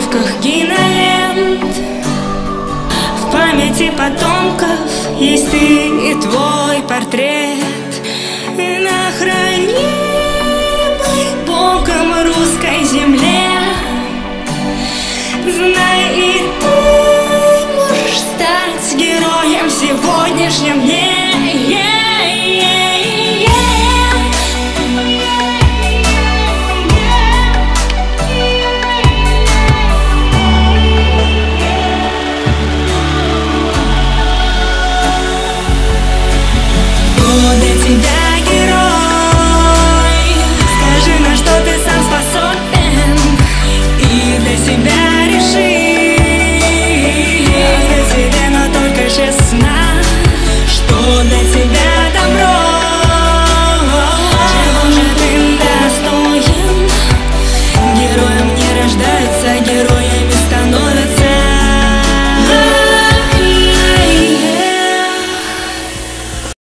обрывках кинолент В памяти потомков есть ты и твой портрет. И на хранимой Богом русской земле. Знай и ты можешь стать героем сегодняшнего дня down